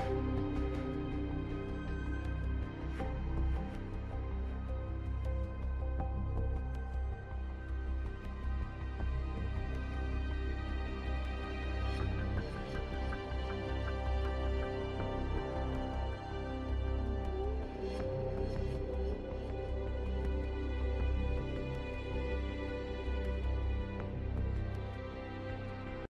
うん。